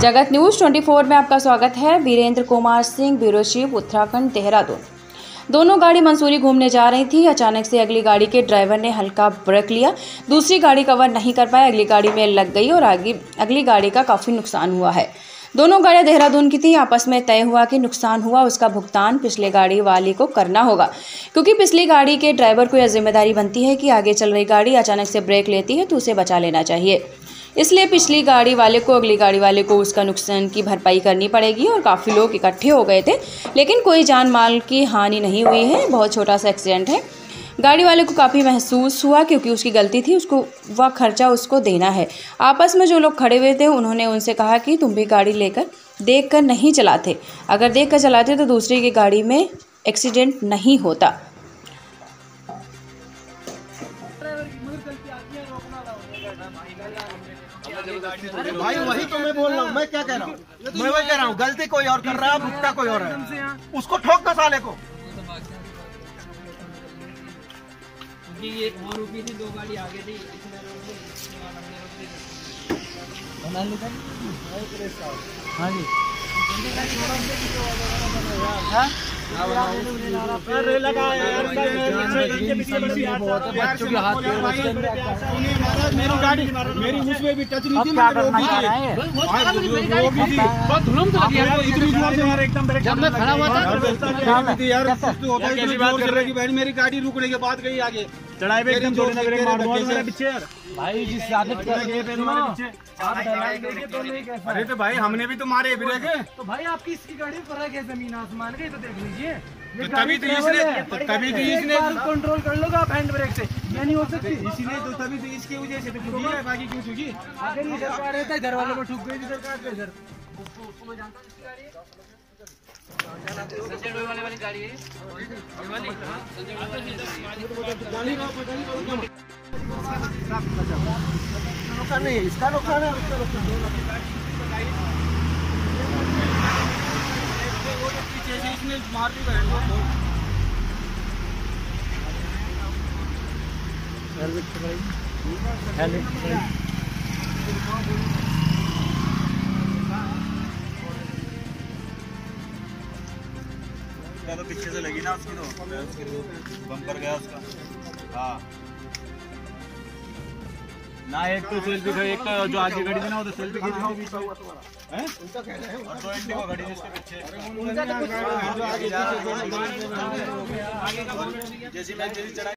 जगत न्यूज़ 24 में आपका स्वागत है। Virendra Kumar Singh, bureau chief, Uttarakhand, Dehradun. दोनों गाड़ी मंसूरी घूमने जा रही थी। अचानक से अगली गाड़ी के ड्राइवर ने हल्का ब्रेक लिया। दूसरी गाड़ी कवर नहीं कर पाया अगली गाड़ी में लग गई और आगे, अगली गाड़ी का काफ़ी नुकसान हुआ है। दोनों गाड़ियाँ देहरादून की थी। आपस में तय हुआ कि नुकसान हुआ, उसका भुगतान पिछले गाड़ी वाले को करना होगा। क्योंकि पिछली गाड़ी के ड्राइवर को यह ज़िम्मेदारी बनती है कि आगे चल रही गाड़ी अचानक से ब्रेक लेती है तो उसे बचा लेना चाहिए। इसलिए पिछली गाड़ी वाले को, अगली गाड़ी वाले को उसका नुकसान की भरपाई करनी पड़ेगी और काफ़ी लोग इकट्ठे हो गए थे। लेकिन कोई जान माल की हानि नहीं हुई है, बहुत छोटा सा एक्सीडेंट है। गाड़ी वाले को काफ़ी महसूस हुआ क्योंकि उसकी गलती थी, उसको, वह खर्चा उसको देना है। आपस में जो लोग खड़े हुए थे, उन्होंने उनसे कहा कि तुम भी गाड़ी लेकर देख कर नहीं चलाते। अगर देख कर चलाते तो दूसरे की गाड़ी में एक्सीडेंट नहीं होता। भाई वही तो मैं बोल रहा हूँ। मैं क्या कह रहा हूँ? मैं वही कह रहा हूँ गलती कोई और कर रहा है भुगता कोई और है। उसको ठोक दो साले को। ये और रुकी थी दो गाड़ी आगे थी हाँ जी अरे लगा यार। बच्चों के हाथ पैर बच गए मेरी गाड़ी मेरी। उसमें भी टच नहीं थी मैं मेरी रुकने के बाद गई आगे। चढ़ाई पे एकदम ज़ोर से ब्रेक मार दो मेरे पीछे भाई जिस आदत अरे तो भाई हमने भी तो मारे ब्रेक तो भाई आपकी इसकी गाड़ी है ज़मीन आसमान का ये तो देख लीजिए। तो तभी तो इसने तो तभी तो इसने कंट्रोल कर लोगे आप हैंड ब्रेक से। ये नहीं हो सकती। इसीलिए तो तभी तो इसकी वजह से तो है बाकी क्यों छुट्टी अगर ये सरकार रहता है घर वालों को ठुक गई थी सरकार पे इधर। नुकसान नहीं है इसका नुकसान है उसका नुकसान पीछे से इसने मार दी बहन को उसका तो पीछे से लगी ना उसकी तो। बम्पर गया उसका। हाँ। ना एक तो सेल्फी खड़ी एक तो जो आगे गाड़ी थी ना वो तो सेल्फी खींच रहा है? और दो इंडिगो खड़ी थी उसके पीछे जैसी मैं जैसी चढ़ाई